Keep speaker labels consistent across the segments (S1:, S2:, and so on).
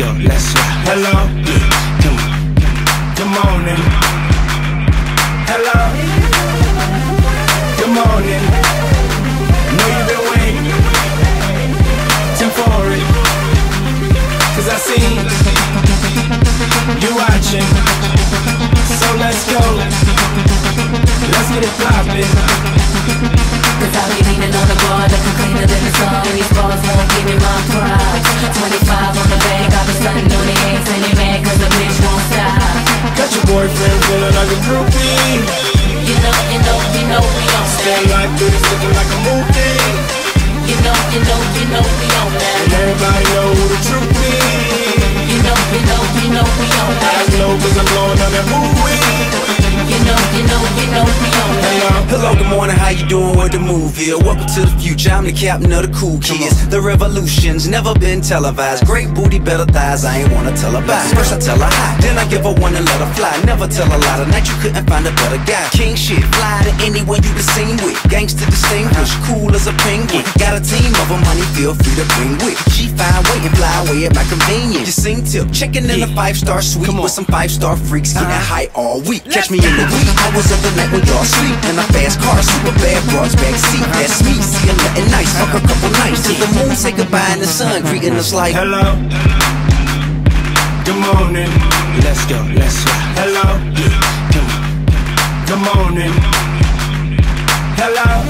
S1: go, let's
S2: go. Hello, come on, come on in. Hello, Good morning. Know you've been waiting, time for it. Cause I see you watching, so let's go. Let's get
S1: it poppin'. Boyfriend feeling like a groupie.
S2: You know, you know, you know we on
S1: Stand like this, looking like a movie.
S3: Hello, good morning, how you doing? What the move here? Welcome to the future, I'm the captain of the cool kids. The revolution's never been televised. Great booty, better thighs, I ain't wanna tell her bye. First I tell her hi, then I give her one and let her fly. Never tell a lie, tonight you couldn't find a better guy. King shit, fly to anyone you been seen with. Gangsta distinguished, cool as a penguin. Got a team of them, honey, feel free to bring with. She fine, wait and fly away at my convenience. You sing tip, checking in a five-star suite With some five-star freaks, getting high all week. Catch me in the wee hours of the night when y'all sleep. In a fast car, super bad broads backseat That's me, see I'm nothing nice, fuck a couple nights Till the moon say goodbye and the sun greeting us like
S1: Hello. Good morning.
S3: Let's go, let's go
S1: Hello. Good morning. Hello.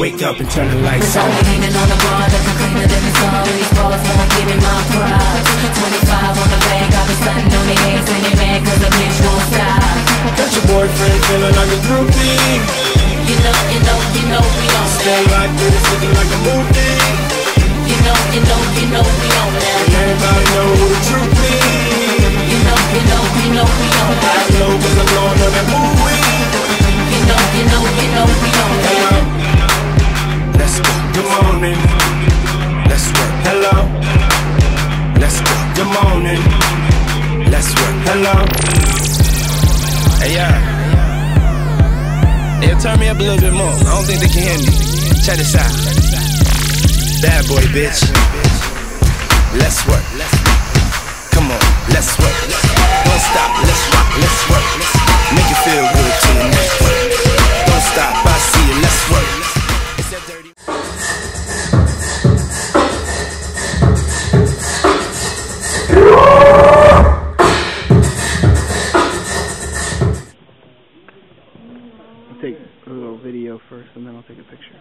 S1: Wake up and turn the lights on.
S2: leaning on the bar looking cleaner than the sun These bars won't give me my pride 25 on the bag, I be stunting on the And they mad cause the bitch won't stop
S1: Got your boyfriend feeling like a groupie.
S2: You know, you know, you know we on that
S1: Stay like this, looking like a movie.
S2: You know, you know, you know we on that
S1: Everybody know who the truth is. Morning.
S3: let's work
S1: Hello,
S4: Hey, yeah. Yeah, turn me up a little bit more. I don't think they can hear me. Check this out. Bad boy, bitch. Let's work. Come on, let's work. Don't stop, let's rock, let's work. Make it feel good to the. Don't stop, I see you, let's work. It's that dirty.
S5: video first, and then I'll take a picture.